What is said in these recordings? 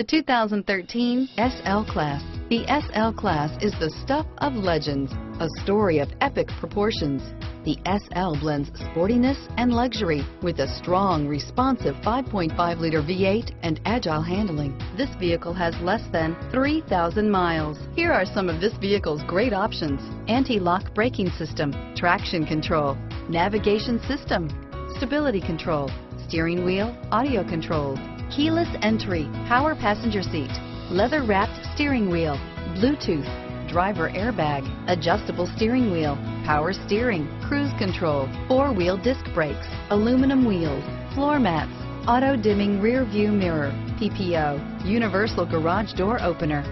The 2013 SL Class. The SL Class is the stuff of legends, a story of epic proportions. The SL blends sportiness and luxury with a strong, responsive 5.5-liter V8 and agile handling. This vehicle has less than 3,000 miles. Here are some of this vehicle's great options. Anti-lock braking system, traction control, navigation system, stability control, steering wheel, audio controls, keyless entry, power passenger seat, leather wrapped steering wheel, Bluetooth, driver airbag, adjustable steering wheel, power steering, cruise control, four-wheel disc brakes, aluminum wheels, floor mats, auto dimming rear view mirror, PPO, universal garage door opener,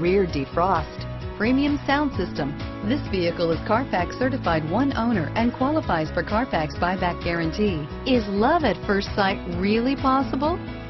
rear defrost, premium sound system. This vehicle is Carfax certified one owner and qualifies for Carfax buyback guarantee. Is love at first sight really possible?